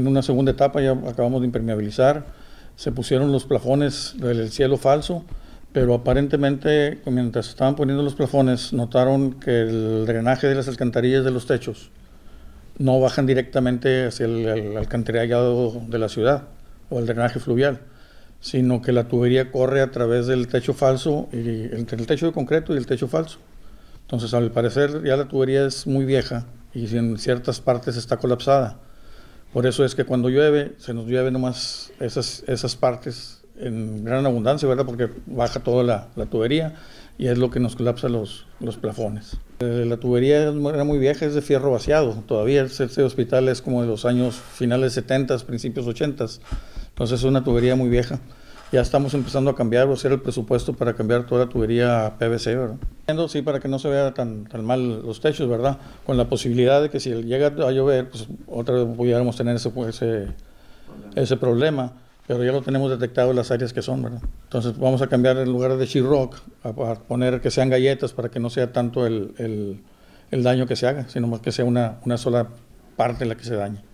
En una segunda etapa ya acabamos de impermeabilizar, se pusieron los plafones del cielo falso, pero aparentemente mientras estaban poniendo los plafones notaron que el drenaje de las alcantarillas de los techos no bajan directamente hacia el, alcantarillado de la ciudad o el drenaje fluvial, sino que la tubería corre a través del techo falso, y, entre el techo de concreto y el techo falso. Entonces, al parecer ya la tubería es muy vieja y en ciertas partes está colapsada. Por eso es que cuando llueve, se nos llueve nomás esas, esas partes en gran abundancia, ¿verdad? Porque baja toda la, la tubería y es lo que nos colapsa los, los plafones. Eh, la tubería era muy vieja, es de fierro vaciado. Todavía este hospital es como de los años finales 70, principios 80. Entonces es una tubería muy vieja. Ya estamos empezando a cambiar, o hacer el presupuesto para cambiar toda la tubería a PVC, ¿verdad? Sí, para que no se vea tan, tan mal los techos, ¿verdad? Con la posibilidad de que si llega a llover, pues otra vez pudiéramos tener ese, ese, ese problema pero ya lo tenemos detectado en las áreas que son, ¿verdad? Entonces vamos a cambiar en lugar de sheetrock a, a poner que sean galletas para que no sea tanto el, el, el daño que se haga, sino más que sea una, una sola parte la que se dañe.